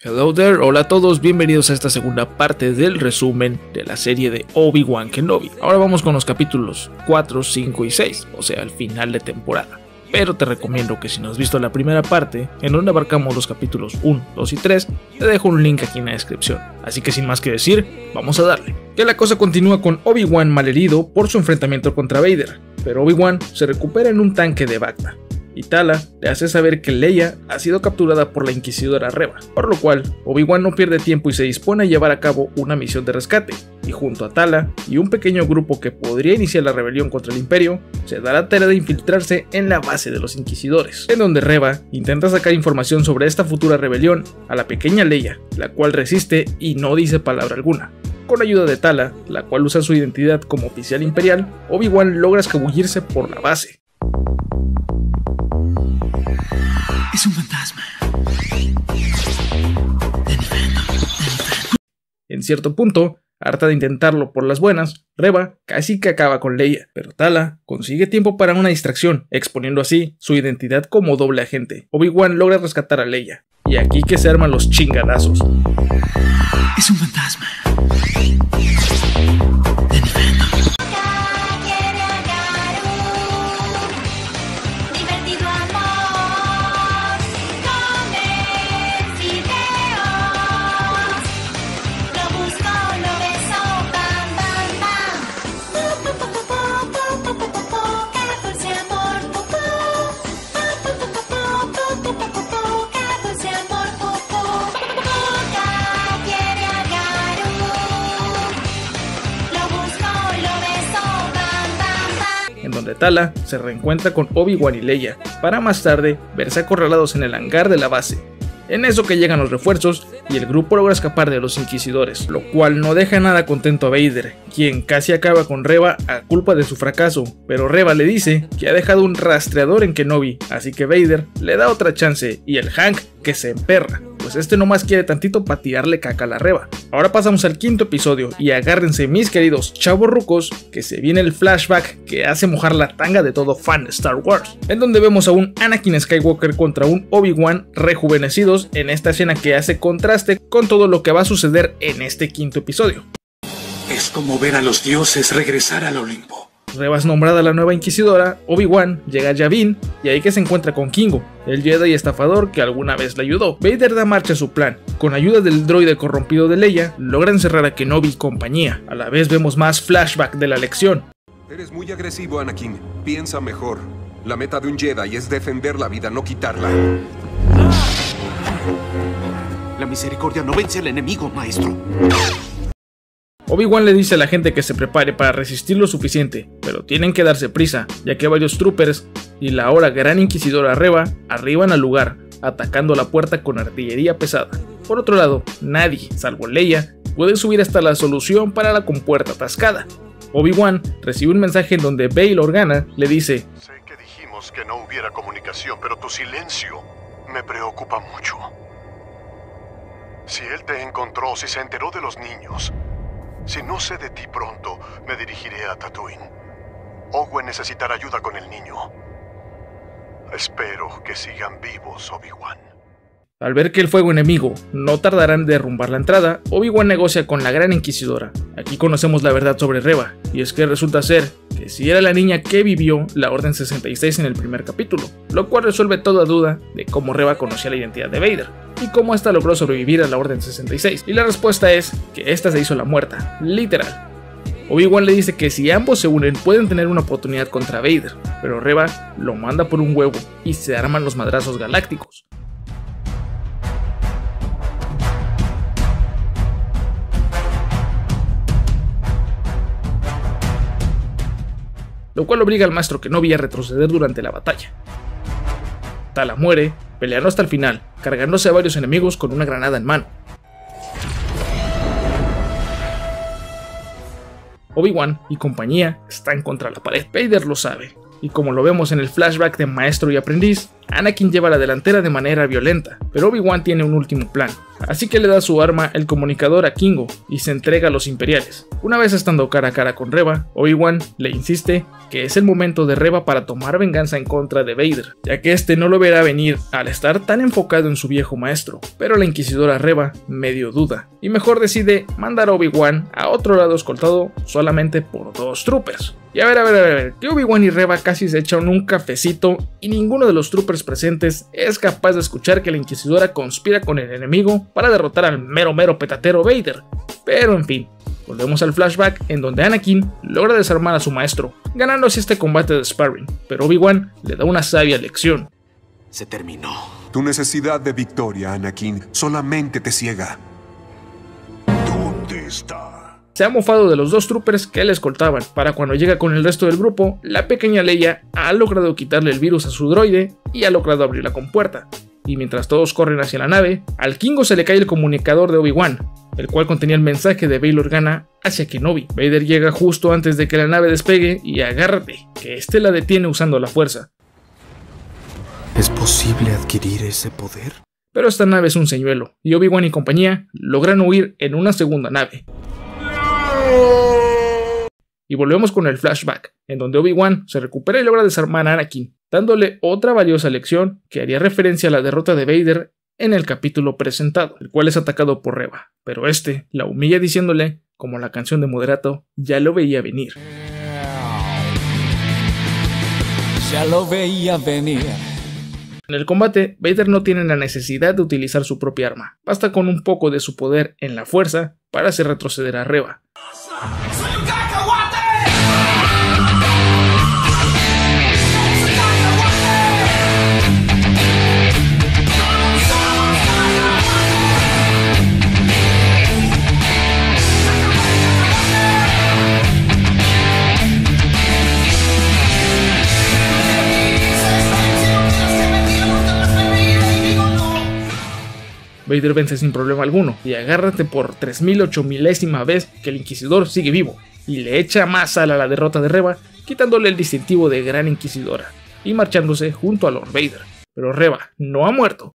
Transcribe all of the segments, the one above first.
Hello there, hola a todos, bienvenidos a esta segunda parte del resumen de la serie de Obi-Wan Kenobi. Ahora vamos con los capítulos 4, 5 y 6, o sea, el final de temporada. Pero te recomiendo que si no has visto la primera parte, en donde abarcamos los capítulos 1, 2 y 3, te dejo un link aquí en la descripción. Así que sin más que decir, vamos a darle. Que la cosa continúa con Obi-Wan malherido por su enfrentamiento contra Vader, pero Obi-Wan se recupera en un tanque de Bacta y Tala le hace saber que Leia ha sido capturada por la inquisidora Reva, por lo cual Obi-Wan no pierde tiempo y se dispone a llevar a cabo una misión de rescate, y junto a Tala y un pequeño grupo que podría iniciar la rebelión contra el imperio, se da la tarea de infiltrarse en la base de los inquisidores, en donde Reva intenta sacar información sobre esta futura rebelión a la pequeña Leia, la cual resiste y no dice palabra alguna. Con ayuda de Tala, la cual usa su identidad como oficial imperial, Obi-Wan logra escabullirse por la base, En cierto punto, harta de intentarlo por las buenas, Reba casi que acaba con Leia, pero Tala consigue tiempo para una distracción, exponiendo así su identidad como doble agente. Obi-Wan logra rescatar a Leia, y aquí que se arman los chingadazos. Es un fantasma. Donde Tala se reencuentra con Obi-Wan y Leia, para más tarde verse acorralados en el hangar de la base. En eso que llegan los refuerzos y el grupo logra escapar de los inquisidores, lo cual no deja nada contento a Vader, quien casi acaba con Reva a culpa de su fracaso, pero Reva le dice que ha dejado un rastreador en Kenobi, así que Vader le da otra chance y el Hank que se emperra, pues este nomás quiere tantito para tirarle caca a la Reva. Ahora pasamos al quinto episodio y agárrense mis queridos chavos rucos que se viene el flashback que hace mojar la tanga de todo fan de Star Wars, en donde vemos a un Anakin Skywalker contra un Obi-Wan rejuvenecidos en esta escena que hace contraste con todo lo que va a suceder en este quinto episodio. Es como ver a los dioses regresar al Olimpo. Reva es nombrada la nueva inquisidora, Obi-Wan llega a Yavin y ahí que se encuentra con Kingo, el Jedi estafador que alguna vez le ayudó. Vader da marcha a su plan. Con ayuda del droide corrompido de Leia, logra encerrar a Kenobi y compañía. A la vez vemos más flashback de la lección. Eres muy agresivo, Anakin. Piensa mejor. La meta de un Jedi es defender la vida, no quitarla. La misericordia no vence al enemigo, maestro. Obi-Wan le dice a la gente que se prepare para resistir lo suficiente, pero tienen que darse prisa, ya que varios troopers y la ahora gran inquisidora Reva arriban al lugar, atacando la puerta con artillería pesada. Por otro lado, nadie, salvo Leia, puede subir hasta la solución para la compuerta atascada. Obi-Wan recibe un mensaje en donde Bail Organa le dice, Sé que dijimos que no hubiera comunicación, pero tu silencio me preocupa mucho. Si él te encontró, si se enteró de los niños, si no sé de ti pronto, me dirigiré a Tatooine. Owen necesitará ayuda con el niño. Espero que sigan vivos, Obi-Wan. Al ver que el fuego enemigo no tardará en derrumbar la entrada, Obi-Wan negocia con la Gran Inquisidora. Aquí conocemos la verdad sobre Reva, y es que resulta ser que si era la niña que vivió la Orden 66 en el primer capítulo, lo cual resuelve toda duda de cómo Reva conocía la identidad de Vader y cómo ésta logró sobrevivir a la Orden 66. Y la respuesta es que esta se hizo la muerta, literal. Obi-Wan le dice que si ambos se unen pueden tener una oportunidad contra Vader, pero Reva lo manda por un huevo y se arman los madrazos galácticos. lo cual obliga al maestro Kenobi a retroceder durante la batalla. Tala muere, peleando hasta el final, cargándose a varios enemigos con una granada en mano. Obi-Wan y compañía están contra la pared. Vader lo sabe, y como lo vemos en el flashback de maestro y aprendiz, Anakin lleva la delantera de manera violenta, pero Obi-Wan tiene un último plan, así que le da su arma el comunicador a Kingo y se entrega a los imperiales. Una vez estando cara a cara con Reva, Obi-Wan le insiste que es el momento de Reva para tomar venganza en contra de Vader, ya que este no lo verá venir al estar tan enfocado en su viejo maestro, pero la inquisidora Reva medio duda, y mejor decide mandar a Obi-Wan a otro lado escoltado solamente por dos troopers. Y a ver, a ver, a ver, que Obi-Wan y Reva casi se echan un cafecito y ninguno de los troopers presentes es capaz de escuchar que la Inquisidora conspira con el enemigo para derrotar al mero mero petatero Vader. Pero en fin, volvemos al flashback en donde Anakin logra desarmar a su maestro, ganando así este combate de sparring, pero Obi-Wan le da una sabia lección. Se terminó. Tu necesidad de victoria, Anakin, solamente te ciega. ¿Dónde está? Se ha mofado de los dos troopers que le escoltaban. Para cuando llega con el resto del grupo, la pequeña Leia ha logrado quitarle el virus a su droide y ha logrado abrir la compuerta. Y mientras todos corren hacia la nave, al Kingo se le cae el comunicador de Obi-Wan, el cual contenía el mensaje de Bail Organa hacia Kenobi. Vader llega justo antes de que la nave despegue y agárrate, que este la detiene usando la fuerza. ¿Es posible adquirir ese poder? Pero esta nave es un señuelo, y Obi-Wan y compañía logran huir en una segunda nave. Y volvemos con el flashback, en donde Obi-Wan se recupera y logra desarmar a Anakin, dándole otra valiosa lección que haría referencia a la derrota de Vader en el capítulo presentado, el cual es atacado por Reva, pero este la humilla diciéndole, como la canción de Moderato, ya lo veía venir. Ya lo veía venir. En el combate, Vader no tiene la necesidad de utilizar su propia arma, basta con un poco de su poder en la fuerza para hacer retroceder a Awesome. Vader vence sin problema alguno y agárrate por 3008 milésima vez que el Inquisidor sigue vivo y le echa más sal a la derrota de Reva, quitándole el distintivo de Gran Inquisidora y marchándose junto a Lord Vader. Pero Reva no ha muerto.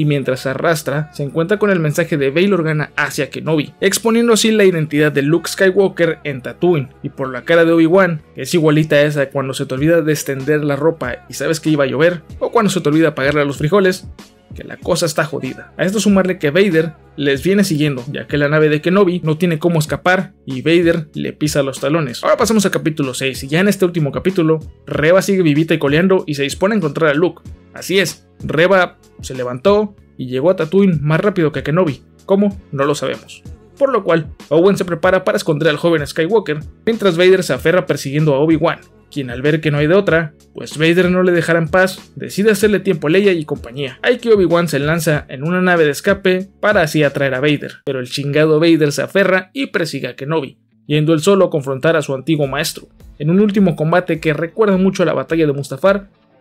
Y mientras se arrastra, se encuentra con el mensaje de Bail Organa hacia Kenobi, exponiendo así la identidad de Luke Skywalker en Tatooine, y por la cara de Obi-Wan, que es igualita a esa cuando se te olvida de extender la ropa y sabes que iba a llover, o cuando se te olvida pagarle a los frijoles, que la cosa está jodida. A esto sumarle que Vader les viene siguiendo, ya que la nave de Kenobi no tiene cómo escapar y Vader le pisa los talones. Ahora pasamos al capítulo 6 y ya en este último capítulo, Reva sigue vivita y coleando y se dispone a encontrar a Luke. Así es, Reva se levantó y llegó a Tatooine más rápido que Kenobi. ¿Cómo? No lo sabemos. Por lo cual, Owen se prepara para esconder al joven Skywalker, mientras Vader se aferra persiguiendo a Obi-Wan, quien al ver que no hay de otra, pues Vader no le dejará en paz, decide hacerle tiempo a Leia y compañía. Hay que Obi-Wan se lanza en una nave de escape para así atraer a Vader, pero el chingado Vader se aferra y persigue a Kenobi, yendo él solo a confrontar a su antiguo maestro, en un último combate que recuerda mucho a la batalla de Mustafar,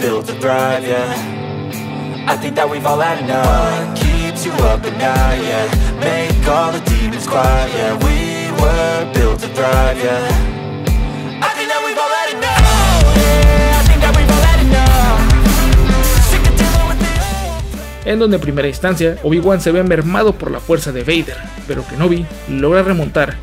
built to thrive, yeah. I think that we've all had enough. What keeps you up at night, yeah Make all the demons quiet, yeah. We were built to thrive, yeah. En donde en primera instancia Obi-Wan se ve mermado por la fuerza de Vader, pero Kenobi logra remontar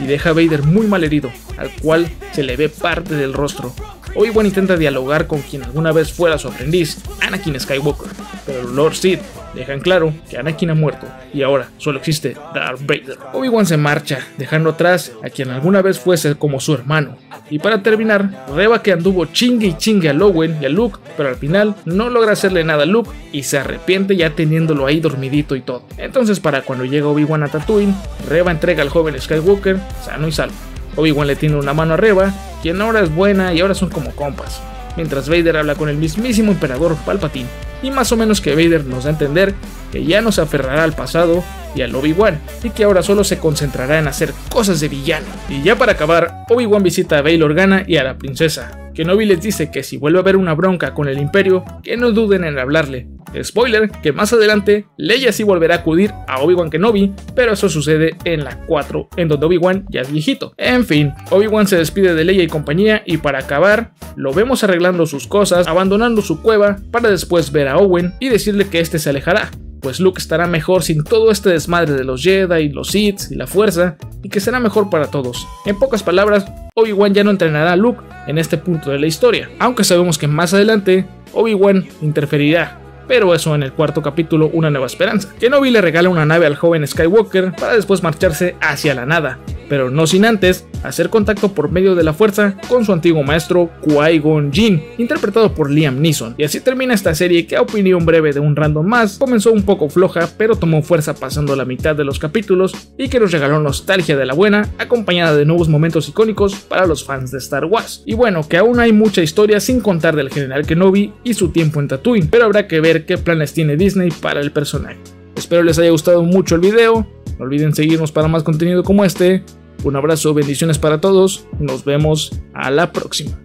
y deja a Vader muy mal herido, al cual se le ve parte del rostro. Obi-Wan intenta dialogar con quien alguna vez fuera su aprendiz, Anakin Skywalker, pero Lord Sid dejan claro que Anakin ha muerto y ahora solo existe Darth Vader. Obi-Wan se marcha, dejando atrás a quien alguna vez fuese como su hermano. Y para terminar, Reba que anduvo chingue y chingue a Lowen y a Luke, pero al final no logra hacerle nada a Luke y se arrepiente ya teniéndolo ahí dormidito y todo. Entonces para cuando llega Obi-Wan a Tatooine, Reba entrega al joven Skywalker sano y salvo. Obi-Wan le tiene una mano a Reba, quien ahora es buena y ahora son como compas mientras Vader habla con el mismísimo emperador Palpatine, y más o menos que Vader nos da a entender que ya no se aferrará al pasado y al Obi-Wan, y que ahora solo se concentrará en hacer cosas de villano. Y ya para acabar, Obi-Wan visita a Bail Organa y a la princesa. Kenobi les dice que si vuelve a haber una bronca con el Imperio, que no duden en hablarle. Spoiler, que más adelante Leia sí volverá a acudir a Obi-Wan Kenobi, pero eso sucede en la 4, en donde Obi-Wan ya es viejito. En fin, Obi-Wan se despide de Leia y compañía y para acabar, lo vemos arreglando sus cosas, abandonando su cueva, para después ver a Owen y decirle que este se alejará pues Luke estará mejor sin todo este desmadre de los Jedi, los Sith y la fuerza, y que será mejor para todos. En pocas palabras, Obi-Wan ya no entrenará a Luke en este punto de la historia, aunque sabemos que más adelante Obi-Wan interferirá. Pero eso en el cuarto capítulo, Una Nueva Esperanza. Kenobi le regala una nave al joven Skywalker para después marcharse hacia la nada, pero no sin antes hacer contacto por medio de la fuerza con su antiguo maestro Qui-Gon Jinn, interpretado por Liam Neeson. Y así termina esta serie que a opinión breve de un random más comenzó un poco floja, pero tomó fuerza pasando la mitad de los capítulos y que nos regaló nostalgia de la buena, acompañada de nuevos momentos icónicos para los fans de Star Wars. Y bueno, que aún hay mucha historia sin contar del general Kenobi y su tiempo en Tatooine, pero habrá que ver qué planes tiene Disney para el personaje. Espero les haya gustado mucho el video, no olviden seguirnos para más contenido como este, un abrazo, bendiciones para todos, nos vemos a la próxima.